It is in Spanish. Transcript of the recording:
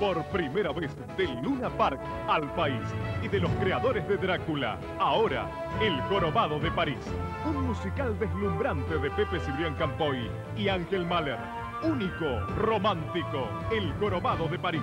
Por primera vez del Luna Park al país y de los creadores de Drácula, ahora El Jorobado de París, un musical deslumbrante de Pepe Cibrián Campoy y Ángel Mahler, único, romántico, El Jorobado de París.